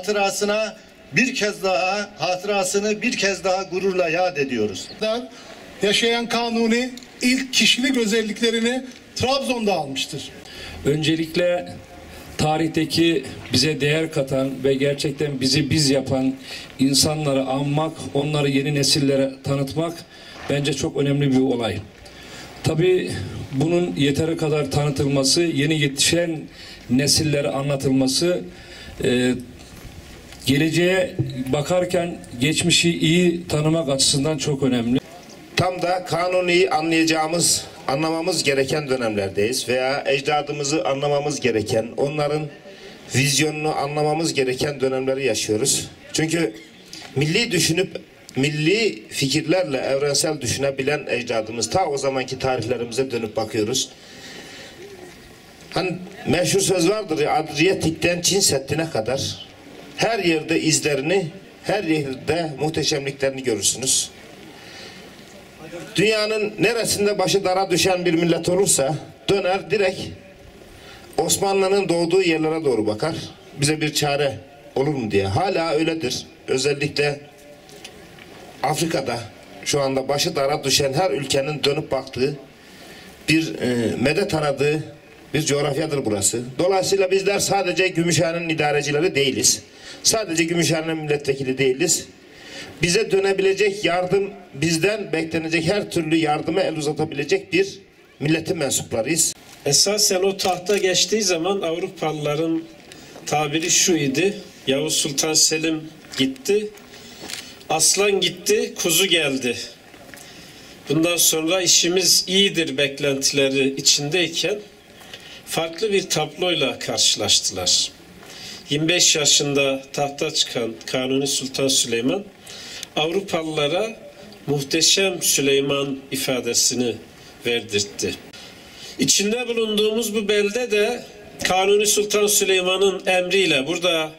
hatırasına bir kez daha hatırasını bir kez daha gururla yad ediyoruz. yaşayan Kanuni ilk kişilik özelliklerini Trabzon'da almıştır. Öncelikle tarihteki bize değer katan ve gerçekten bizi biz yapan insanları anmak, onları yeni nesillere tanıtmak bence çok önemli bir olay. Tabii bunun yeteri kadar tanıtılması, yeni yetişen nesillere anlatılması, e, geleceğe bakarken geçmişi iyi tanımak açısından çok önemli. Tam da kanuniyi anlayacağımız, anlamamız gereken dönemlerdeyiz veya ecdadımızı anlamamız gereken, onların vizyonunu anlamamız gereken dönemleri yaşıyoruz. Çünkü milli düşünüp milli fikirlerle evrensel düşünebilen ecdadımız ta o zamanki tarihlerimize dönüp bakıyoruz. Hani meşhur söz vardır ya Adriyatik'ten Çin Seddi'ne kadar her yerde izlerini, her yerde muhteşemliklerini görürsünüz. Dünyanın neresinde başı dara düşen bir millet olursa döner direkt Osmanlı'nın doğduğu yerlere doğru bakar. Bize bir çare olur mu diye. Hala öyledir. Özellikle Afrika'da şu anda başı dara düşen her ülkenin dönüp baktığı bir e, medet aradığı bir coğrafyadır burası. Dolayısıyla bizler sadece Gümüşhane'nin idarecileri değiliz. Sadece Gümüşhane'nin milletvekili değiliz. Bize dönebilecek yardım, bizden beklenecek her türlü yardıma el uzatabilecek bir milletin mensuplarıyız. Esasen o tahta geçtiği zaman Avrupalıların tabiri şu idi. Yavuz Sultan Selim gitti. Aslan gitti, kuzu geldi. Bundan sonra işimiz iyidir beklentileri içindeyken farklı bir tabloyla karşılaştılar. 25 yaşında tahta çıkan Kanuni Sultan Süleyman Avrupalılara muhteşem Süleyman ifadesini verdirtti. İçinde bulunduğumuz bu belde de Kanuni Sultan Süleyman'ın emriyle burada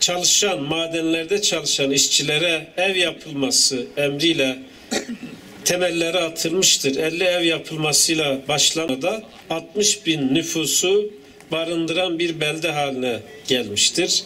çalışan, madenlerde çalışan işçilere ev yapılması emriyle temelleri atılmıştır. 50 ev yapılmasıyla başlamada 60 bin nüfusu barındıran bir belde haline gelmiştir.